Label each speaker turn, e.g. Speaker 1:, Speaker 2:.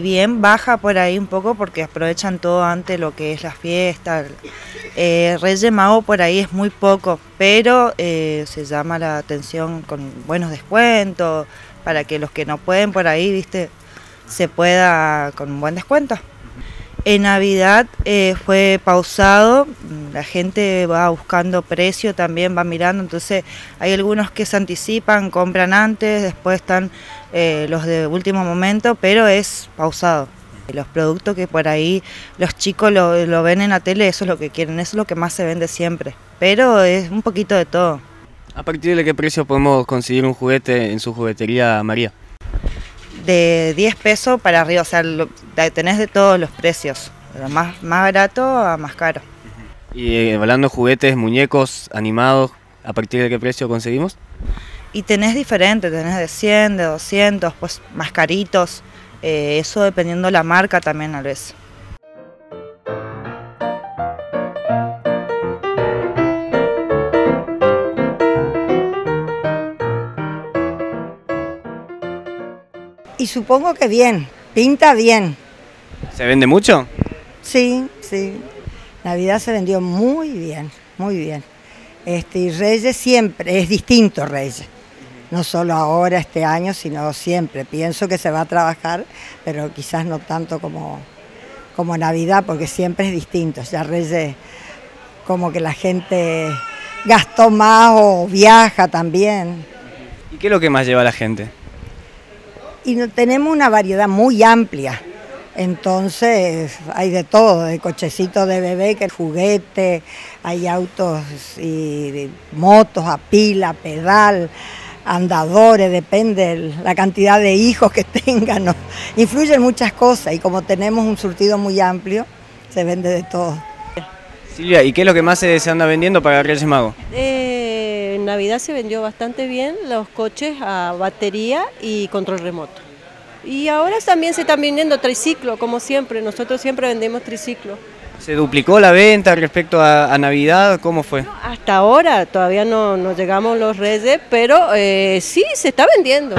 Speaker 1: bien baja por ahí un poco porque aprovechan todo antes lo que es la fiesta. Eh, Reyes Mago por ahí es muy poco, pero eh, se llama la atención con buenos descuentos para que los que no pueden por ahí, viste, se pueda con un buen descuento. En Navidad eh, fue pausado, la gente va buscando precio, también va mirando, entonces hay algunos que se anticipan, compran antes, después están eh, los de último momento, pero es pausado. Los productos que por ahí los chicos lo, lo ven en la tele, eso es lo que quieren, eso es lo que más se vende siempre, pero es un poquito de todo.
Speaker 2: ¿A partir de qué precio podemos conseguir un juguete en su juguetería María?
Speaker 1: De 10 pesos para arriba, o sea, lo, tenés de todos los precios, de más, más barato a más caro.
Speaker 2: Y eh, hablando de juguetes, muñecos, animados, ¿a partir de qué precio conseguimos?
Speaker 1: Y tenés diferentes, tenés de 100, de 200, pues más caritos, eh, eso dependiendo la marca también a veces.
Speaker 3: Y supongo que bien, pinta bien.
Speaker 2: ¿Se vende mucho?
Speaker 3: Sí, sí. Navidad se vendió muy bien, muy bien. Este, y Reyes siempre, es distinto Reyes. No solo ahora, este año, sino siempre. Pienso que se va a trabajar, pero quizás no tanto como, como Navidad, porque siempre es distinto. Ya Reyes, como que la gente gastó más o viaja también.
Speaker 2: ¿Y qué es lo que más lleva a la gente?
Speaker 3: Y tenemos una variedad muy amplia. Entonces hay de todo, de cochecitos de bebé, que juguete, hay autos y motos a pila, pedal, andadores, depende la cantidad de hijos que tengan. Influyen muchas cosas y como tenemos un surtido muy amplio, se vende de todo.
Speaker 2: Silvia, ¿y qué es lo que más se, anda vendiendo para Reyes Mago?
Speaker 4: Eh, en Navidad se vendió bastante bien los coches a batería y control remoto. Y ahora también se están vendiendo triciclos, como siempre, nosotros siempre vendemos triciclos.
Speaker 2: ¿Se duplicó la venta respecto a, Navidad? ¿Cómo fue?
Speaker 4: hasta ahora todavía no, no, llegamos los reyes, pero eh, sí se está vendiendo.